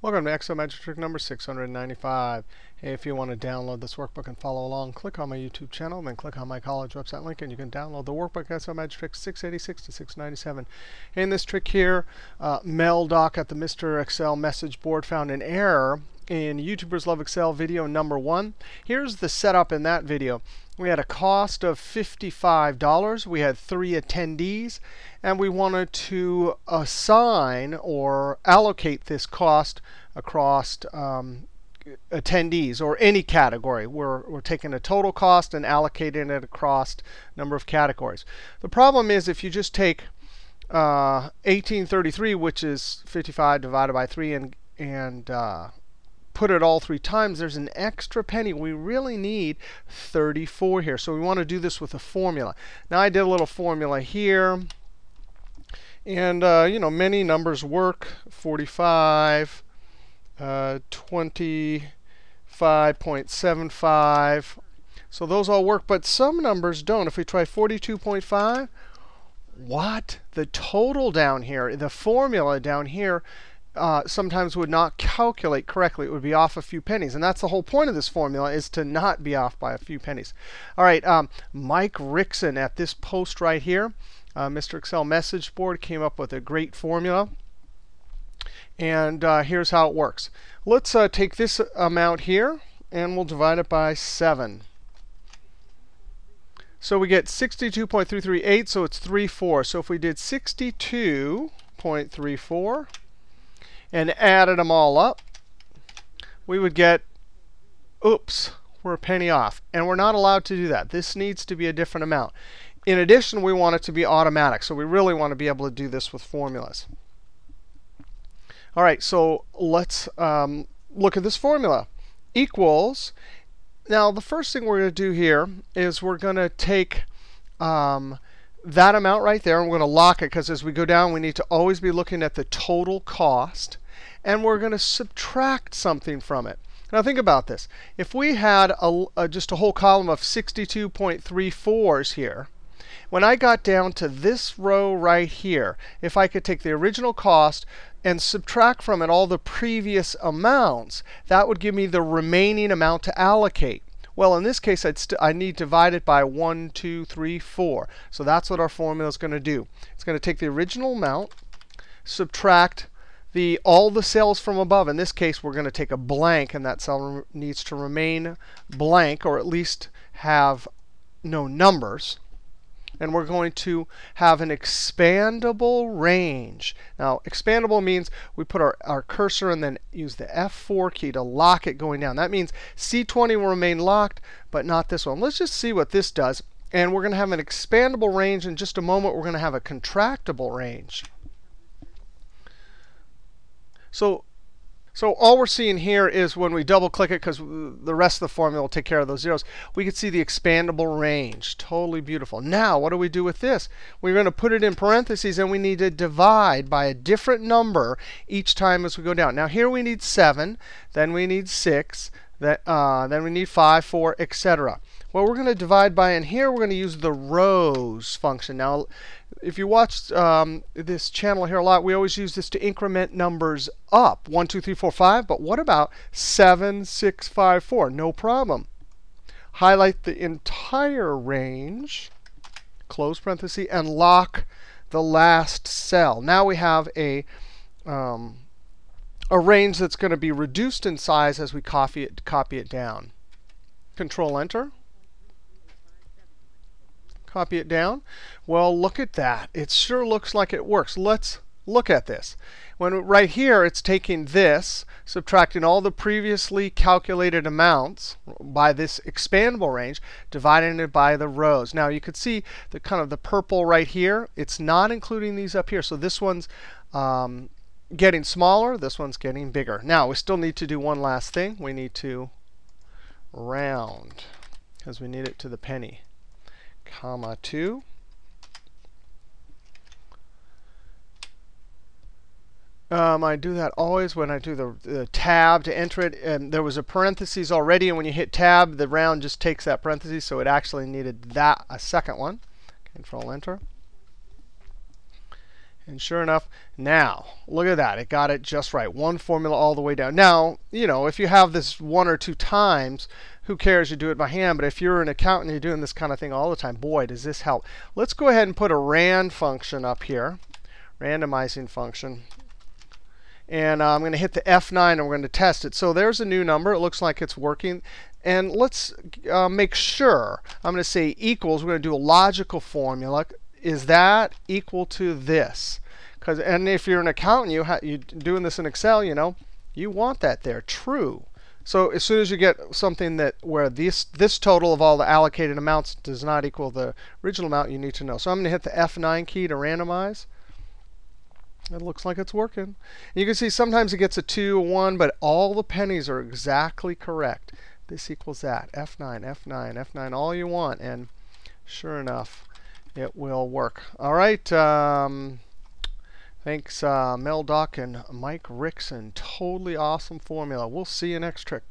Welcome to Excel Magic Trick number 695. Hey, if you want to download this workbook and follow along, click on my YouTube channel, and then click on my college website link, and you can download the workbook Excel Magic Trick 686 to 697. In this trick here, uh, Meldoc at the Mr. Excel message board found an error in YouTubers Love Excel video number one. Here's the setup in that video. We had a cost of $55. We had three attendees. And we wanted to assign or allocate this cost across um, attendees or any category. We're, we're taking a total cost and allocating it across number of categories. The problem is if you just take uh, 1833, which is 55 divided by 3, and, and uh, put it all three times, there's an extra penny. We really need 34 here. So we want to do this with a formula. Now I did a little formula here. And, uh, you know, many numbers work. 45, uh, 25.75. So those all work. But some numbers don't. If we try 42.5, what? The total down here, the formula down here uh, sometimes would not calculate correctly. It would be off a few pennies. And that's the whole point of this formula is to not be off by a few pennies. All right, um, mikerickson at this post right here, uh, Mr. Excel message board came up with a great formula. And uh, here's how it works. Let's uh, take this amount here, and we'll divide it by 7. So we get 62.338, so it's 34. So if we did 62.34 and added them all up, we would get, oops, we're a penny off. And we're not allowed to do that. This needs to be a different amount. In addition, we want it to be automatic. So we really want to be able to do this with formulas. All right, so let's um, look at this formula. Equals. Now, the first thing we're going to do here is we're going to take um, that amount right there, and we're going to lock it because as we go down, we need to always be looking at the total cost. And we're going to subtract something from it. Now think about this. If we had a, a, just a whole column of 62.34s here, when I got down to this row right here, if I could take the original cost and subtract from it all the previous amounts, that would give me the remaining amount to allocate. Well, in this case, I'd I need to divide it by 1, 2, 3, 4. So that's what our formula is going to do. It's going to take the original amount, subtract the all the cells from above. In this case, we're going to take a blank, and that cell needs to remain blank, or at least have no numbers and we're going to have an expandable range. Now, expandable means we put our, our cursor and then use the F4 key to lock it going down. That means C20 will remain locked, but not this one. Let's just see what this does. And we're going to have an expandable range. In just a moment, we're going to have a contractible range. So so all we're seeing here is when we double click it, because the rest of the formula will take care of those zeros, we can see the expandable range. Totally beautiful. Now, what do we do with this? We're going to put it in parentheses, and we need to divide by a different number each time as we go down. Now, here we need 7, then we need 6, that, uh, then we need 5, 4, etc. Well, we're going to divide by, and here we're going to use the rows function. Now, if you watch um, this channel here a lot, we always use this to increment numbers up. 1, 2, 3, 4, 5. But what about 7, 6, 5, 4? No problem. Highlight the entire range, close parenthesis, and lock the last cell. Now we have a, um, a range that's going to be reduced in size as we copy it, copy it down. Control Enter copy it down. Well, look at that. It sure looks like it works. Let's look at this. When right here, it's taking this, subtracting all the previously calculated amounts by this expandable range, dividing it by the rows. Now, you can see the kind of the purple right here. It's not including these up here. So this one's um, getting smaller. This one's getting bigger. Now, we still need to do one last thing. We need to round because we need it to the penny comma 2. Um, I do that always when I do the, the, tab to enter it. And there was a parentheses already. And when you hit tab, the round just takes that parentheses. So it actually needed that a second one. Control Enter. And sure enough, now, look at that. It got it just right. One formula all the way down. Now, you know, if you have this one or two times, who cares? You do it by hand. But if you're an accountant, you're doing this kind of thing all the time. Boy, does this help. Let's go ahead and put a rand function up here, randomizing function. And uh, I'm going to hit the F9, and we're going to test it. So there's a new number. It looks like it's working. And let's uh, make sure. I'm going to say equals. We're going to do a logical formula is that equal to this? Because and if you're an accountant, you you're doing this in Excel, you know, you want that there, true. So as soon as you get something that where this this total of all the allocated amounts does not equal the original amount, you need to know. So I'm going to hit the F9 key to randomize. It looks like it's working. You can see sometimes it gets a 2, a 1, but all the pennies are exactly correct. This equals that. F9, F9, F9, all you want. And sure enough, it will work. All right. Um, thanks, uh, Meldoc and mikerickson. Totally awesome formula. We'll see you next trick.